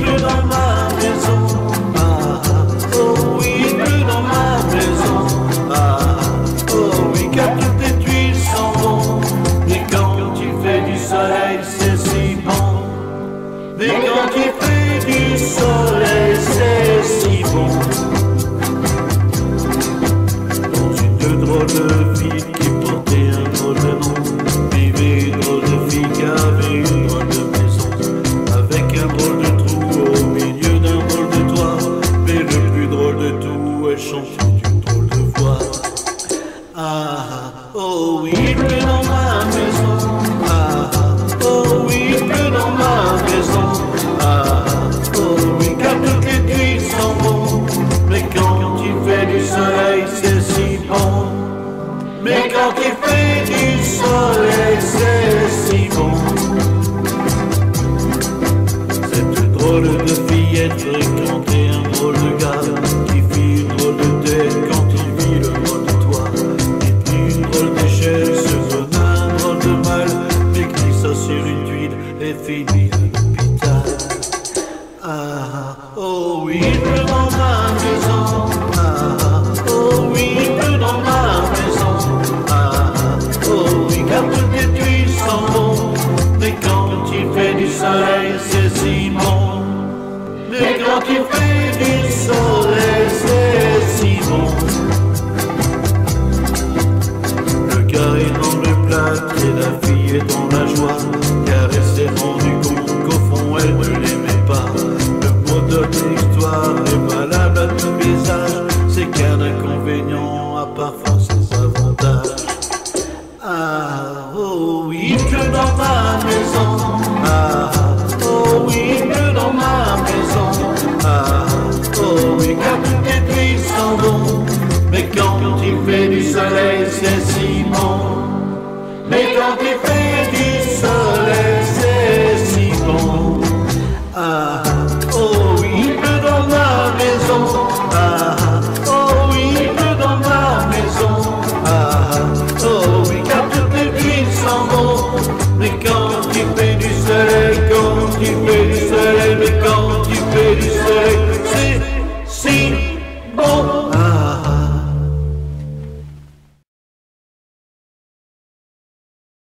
Plus dans ma maison, ah, oh oui. Plus dans ma maison, ah, oh oui. Quand toutes t'es tuiles sont bonnes, mais quand tu fais du soleil, c'est si bon. Mais quand tu fais du soleil, c'est si bon. Dans une drôle de vie. Il pleut dans ma maison. Ah, oh oui, il pleut dans ma maison. Ah, oh oui, quand toutes les tuiles sont bonnes. Mais quand il fait du soleil, c'est si bon. Mais quand il fait du soleil, c'est si bon. Cette drôle de fillette fréquente, il. fait finir à l'hôpital. Ah, ah, oh oui, peu dans ma maison. Ah, ah oh oui, peu dans ma maison. Ah, ah, oh oui, car toutes les tuiles s'en vont. Mais quand il fait du soleil, c'est Simon. Mais quand il fait du soleil, gagnant a parfois ses. Ah oh oui que dans ma maison, ah oh oui que dans ma maison, ah oh oui quand et puis s'en vont, mais quand il fait du soleil c'est si bon, mais quand il fait